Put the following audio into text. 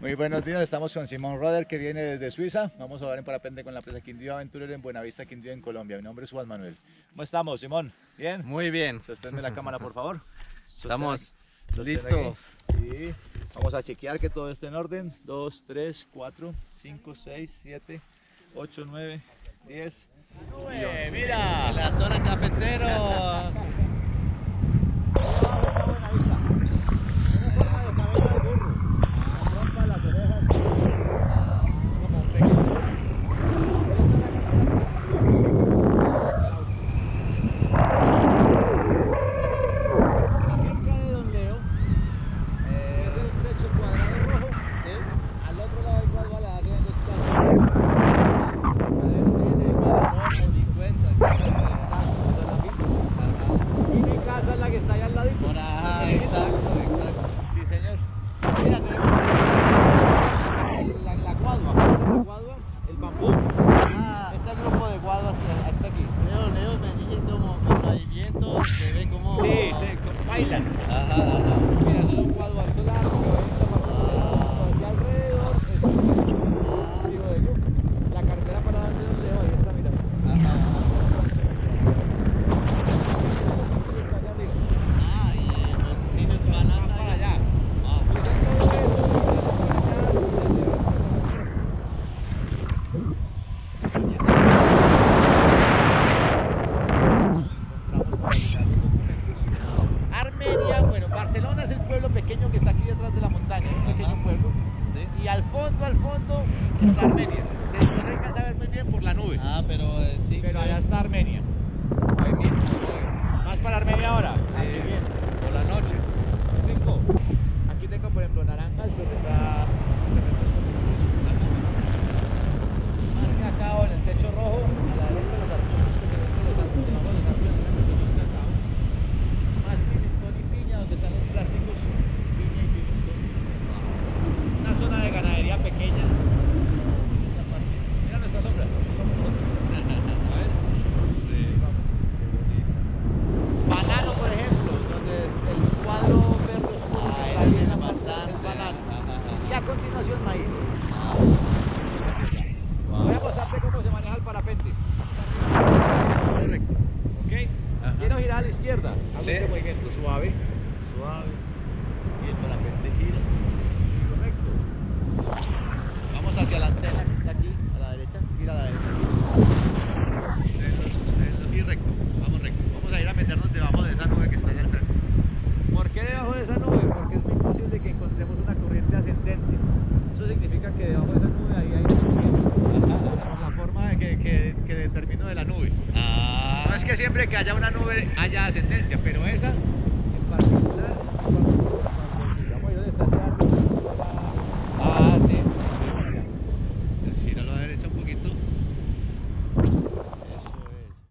Muy buenos días, estamos con Simón Roder que viene desde Suiza. Vamos a hablar en parapente con la empresa Quindío Aventurero en Buenavista, Quindío en Colombia. Mi nombre es Juan Manuel. ¿Cómo estamos, Simón? ¿Bien? Muy bien. Sosténme la cámara, por favor. Estamos listos. Sí. Vamos a chequear que todo esté en orden. 2, 3, 4, 5, 6, 7, 8, 9, 10. ¡Mira! La zona cafetero. finca de Don Leo eh, es el techo cuadrado rojo. Al otro lado del cuadro la hacen dos casas. Y mi casa es la que está allá al ladito. Por ahí, exacto, exacto. Sí, señor. Mira, tenemos la, la guadua. La guadua, el bambú. Este grupo de guaduas que está aquí. Leo, Leo me dije como con movimiento, se ve como... Sí, sí, bailan. Ajá, ajá. Mira, eso es un cuadro al solar, aquí alrededor, es un digo de luz. La carretera para donde nos leo, ahí está, mira. Está allá arriba. Ah, y los niños van Van hasta para allá. Ah, Pero ya todo eso, Armenia, bueno, Barcelona es el pueblo pequeño que está aquí detrás de la montaña, un pequeño pueblo. sí. Y al fondo, al fondo, está Armenia. Se, no se alcanza a ver muy bien por la nube. Ah, pero eh, sí. Pero allá está Armenia. Ahí mismo, voy. ¿Más para Armenia ahora? Ah, qué bien. Por la noche. Rico. Aquí tengo, por ejemplo, naranjas, donde está... Más que acá o en el techo rojo, a la derecha los arbustos que se ven de los árboles, debajo de los árboles grandes, son los cacao. Más pimentón y piña, donde están los plásticos, piña y pimentón. Una zona de ganadería pequeña. En esta parte. Mira nuestra sombra. Vamos por otra. ¿Sabes? Sí. Vamos. Banano, por ejemplo, donde el cuadro verde oscuro que Ah, está ahí ahí en la tiene parte es bastante. banano. Ajá, ajá. Y a continuación maíz. Voy a mostrarte cómo se maneja el parapente. Correcto. ¿Ok? Ajá. Quiero girar a la izquierda. Hago Sí. este movimiento suave, suave. Y el parapente gira. Correcto. Vamos hacia la antena que está aquí, a la derecha. Gira a la derecha. Sosténlo. Y recto. Vamos recto. Vamos a ir a meternos debajo de esa nube que está allá al frente. ¿Por qué debajo de esa nube? Porque es muy posible que encontremos una corriente ascendente. Eso significa que debajo de esa nube ahí hay una corriente. Por la forma de que, que, que determino de la nube. Ah. No es que que haya una nube haya ascendencia, pero esa en particular,